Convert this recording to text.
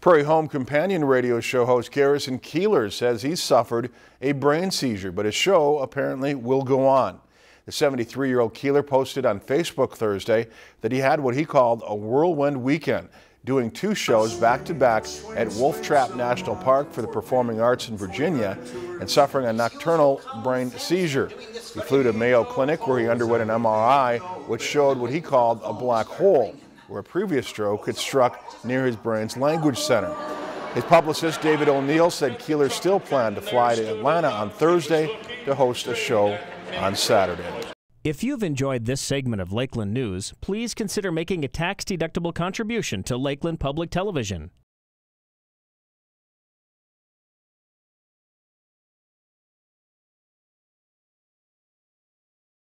Prairie Home Companion radio show host Garrison Keillor says he suffered a brain seizure, but his show apparently will go on. The 73-year-old Keillor posted on Facebook Thursday that he had what he called a whirlwind weekend, doing two shows back-to-back -back at Wolf Trap National Park for the Performing Arts in Virginia and suffering a nocturnal brain seizure. He flew to Mayo Clinic where he underwent an MRI, which showed what he called a black hole where a previous stroke had struck near his brain's language center. His publicist, David O'Neill, said Keillor still planned to fly to Atlanta on Thursday to host a show on Saturday. If you've enjoyed this segment of Lakeland News, please consider making a tax-deductible contribution to Lakeland Public Television.